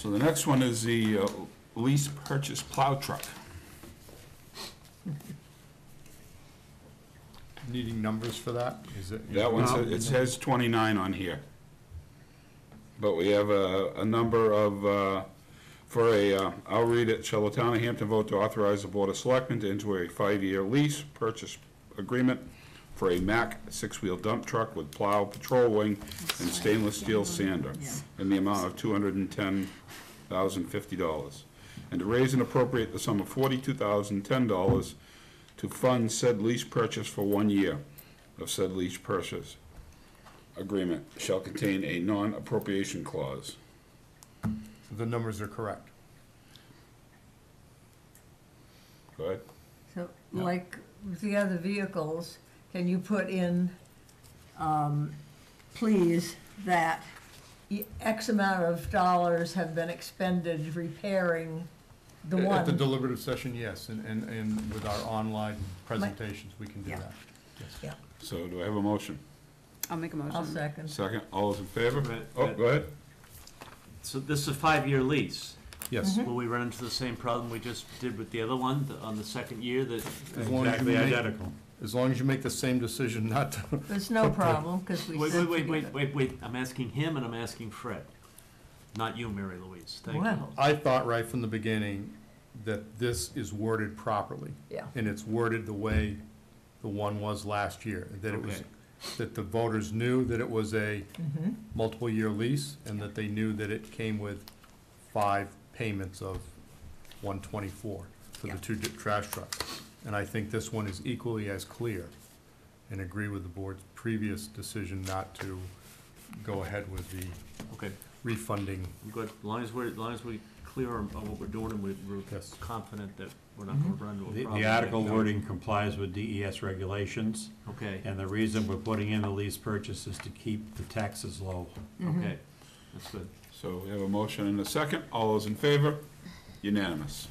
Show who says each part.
Speaker 1: So the next one is the uh, lease purchase plow truck.
Speaker 2: Needing numbers for that? Is it?
Speaker 1: That one, says- it says 29 on here. But we have a, a number of, uh, for a, uh, I'll read it, shall the town of Hampton vote to authorize the Board of Selectmen to enter a five-year lease purchase agreement for a Mack six-wheel dump truck with plow, patrol wing, and stainless steel sander in the amount of $210,050. And to raise and appropriate the sum of $42,010 to fund said lease purchase for one year of said lease purchase agreement shall contain a non-appropriation clause.
Speaker 2: The numbers are correct.
Speaker 1: Go ahead.
Speaker 3: So, like with the other vehicles, can you put in, um, please, that y- X amount of dollars have been expended repairing the one?
Speaker 2: At the
Speaker 3: one?
Speaker 2: deliberative session, yes, and, and, and with our online presentations, we can do
Speaker 3: Yeah.
Speaker 2: that. Yes.
Speaker 3: Yeah,
Speaker 1: So do I have a motion?
Speaker 4: I'll make a motion.
Speaker 3: I'll second.
Speaker 1: Second, all those in favor?
Speaker 5: Right,
Speaker 1: Oh,
Speaker 5: right.
Speaker 1: go ahead.
Speaker 5: So this is a five-year lease.
Speaker 2: Yes,
Speaker 3: Mm-hmm.
Speaker 5: Will we run into the same problem we just did with the other one, the- on the second year, that
Speaker 2: As long as you
Speaker 5: exactly
Speaker 2: make-
Speaker 5: identical?
Speaker 2: As long as you make the same decision not to,
Speaker 3: There's no problem, because we
Speaker 5: Wait,
Speaker 3: said
Speaker 5: wait, wait, wait, wait, wait, I'm asking him and I'm asking Fred, not you, Mary Louise, thank you.
Speaker 3: Well,
Speaker 2: I thought right from the beginning that this is worded properly.
Speaker 3: yeah,
Speaker 2: And it's worded the way the one was last year, that it was,
Speaker 5: Okay.
Speaker 2: that the voters knew that it was a
Speaker 3: mhm,
Speaker 2: multiple-year lease, and that they knew that it came with five payments of one twenty-four for
Speaker 3: Yeah.
Speaker 2: the two di- trash trucks. And I think this one is equally as clear, and agree with the board's previous decision not to go ahead with the
Speaker 5: Okay,
Speaker 2: refunding.
Speaker 5: I'm good, as long as we're, as long as we're clear on on what we're doing and we- we're
Speaker 2: Yes.
Speaker 5: confident that we're not gonna mm-hmm. run into a
Speaker 6: The,
Speaker 5: problem.
Speaker 6: the article wording complies with DES regulations,
Speaker 5: Okay,
Speaker 6: and the reason we're putting in the lease purchase is to keep the taxes low.
Speaker 5: okay, mm-hmm. that's good.
Speaker 1: So we have a motion and a second. All those in favor? Unanimous.